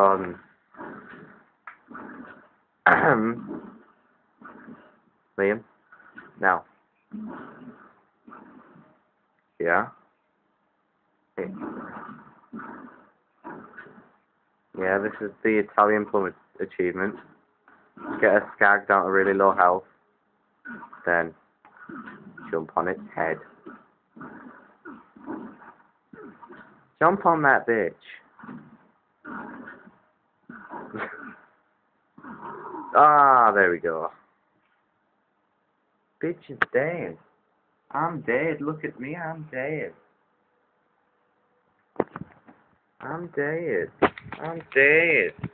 Um, accordance. Liam? Now. Yeah? Hey. Yeah, this is the Italian plumber achievement. Get a skag down to really low health, then jump on its head. Jump on that bitch. ah, there we go. Bitch is dead. I'm dead. Look at me. I'm dead. I'm dead. I'm dead.